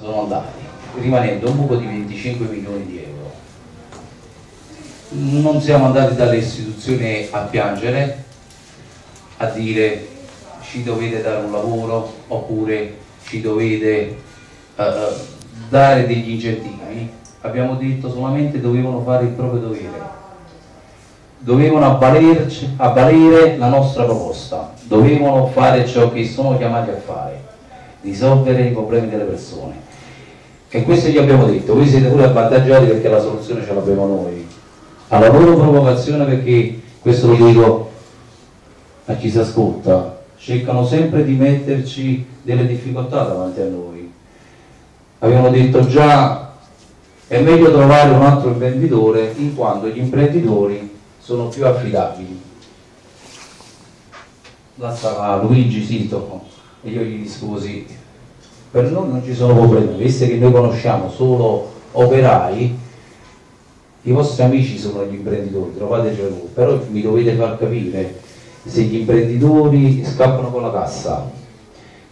sono andati, rimanendo un buco di 25 milioni di euro. Non siamo andati dalle istituzioni a piangere, a dire ci dovete dare un lavoro oppure ci dovete uh, dare degli incentivi. Abbiamo detto solamente dovevano fare il proprio dovere dovevano avvalere la nostra proposta, dovevano fare ciò che sono chiamati a fare, risolvere i problemi delle persone. E questo gli abbiamo detto, voi siete pure avvantaggiati perché la soluzione ce l'abbiamo noi. Alla loro provocazione perché, questo lo dico a chi si ascolta, cercano sempre di metterci delle difficoltà davanti a noi. Abbiamo detto già è meglio trovare un altro imprenditore in quanto gli imprenditori sono più affidabili. Là stava Luigi Sito e io gli risposi per noi non ci sono problemi, visto che noi conosciamo solo operai, i vostri amici sono gli imprenditori, trovatecelo voi, però mi dovete far capire se gli imprenditori scappano con la cassa,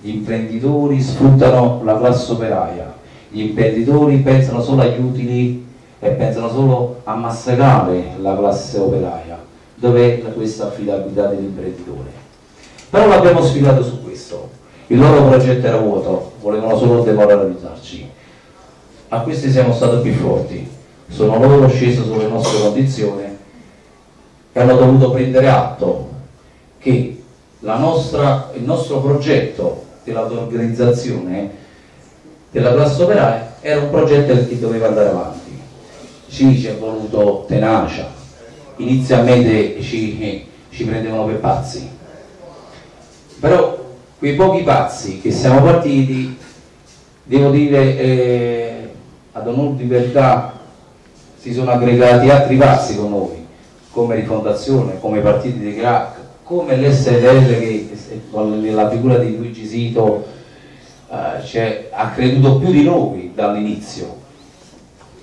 gli imprenditori sfruttano la classe operaia, gli imprenditori pensano solo agli utili e pensano solo a massacrare la classe operaia, dov'è questa affidabilità dell'imprenditore. Però l'abbiamo sfidato su questo il loro progetto era vuoto, volevano solo demoralizzarci. A questi siamo stati più forti, sono loro scesi sulle nostre condizioni e hanno dovuto prendere atto che nostra, il nostro progetto dell'organizzazione della classe operaia era un progetto che doveva andare avanti. Sì, ci è voluto tenacia, inizialmente ci, ci prendevano per pazzi, però quei pochi pazzi che siamo partiti, devo dire, eh, ad onore di verità, si sono aggregati altri pazzi con noi, come Rifondazione, come partiti di crack, come l'SDL che nella figura di Luigi Sito eh, cioè, ha creduto più di noi dall'inizio,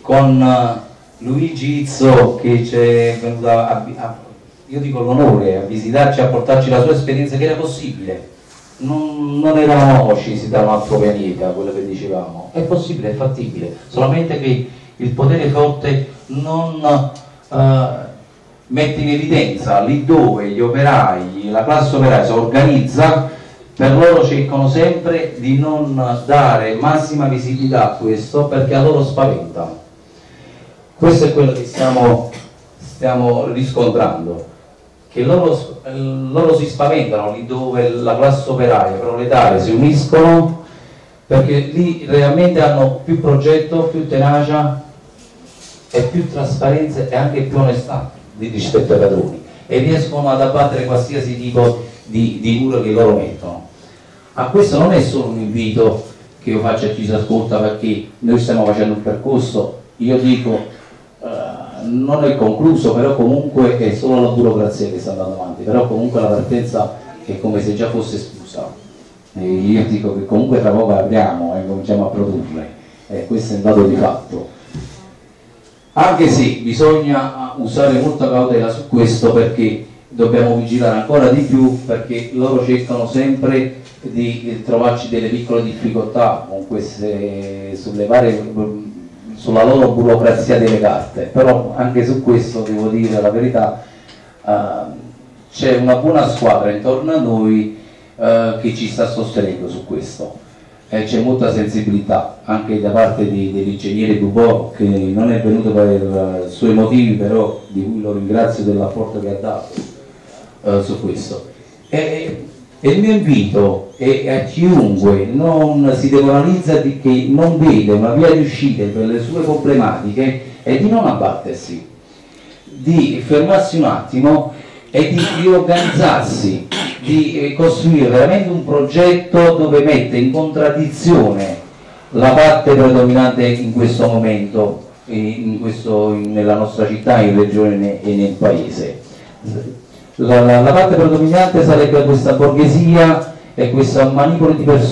con uh, Luigi Izzo che ci è venuto a, a, io dico l'onore a visitarci, a portarci la sua esperienza che era possibile non, non eravamo scesi da un altro pianeta, quello che dicevamo, è possibile, è fattibile, solamente che il potere forte non uh, mette in evidenza lì dove gli operai, la classe operaia si organizza, per loro cercano sempre di non dare massima visibilità a questo perché a loro spaventa. Questo è quello che stiamo, stiamo riscontrando che loro, loro, si spaventano lì dove la classe operaia, proletaria si uniscono perché lì realmente hanno più progetto, più tenacia e più trasparenza e anche più onestà rispetto ai padroni e riescono ad abbattere qualsiasi tipo di, di muro che loro mettono. A questo non è solo un invito che io faccio a chi si ascolta perché noi stiamo facendo un percorso, io dico non è concluso, però comunque è solo la burocrazia che sta andando avanti, però comunque la partenza è come se già fosse espulsa. E io dico che comunque tra poco apriamo e cominciamo a produrle, e questo è un dato di fatto. Anche se bisogna usare molta cautela su questo perché dobbiamo vigilare ancora di più perché loro cercano sempre di trovarci delle piccole difficoltà queste, sulle varie sulla loro burocrazia delle carte, però anche su questo devo dire la verità, uh, c'è una buona squadra intorno a noi uh, che ci sta sostenendo su questo e c'è molta sensibilità anche da parte dell'ingegnere Dubò che non è venuto per uh, suoi motivi però di cui lo ringrazio dell'apporto che ha dato su questo. E, e il mio invito è a chiunque non si demoralizza di che non vede una via di uscita per le sue problematiche è di non abbattersi, di fermarsi un attimo e di riorganizzarsi, di eh, costruire veramente un progetto dove mette in contraddizione la parte predominante in questo momento in questo, nella nostra città, in regione e nel paese la, la, la parte predominante sarebbe questa borghesia e questo manipolo di persone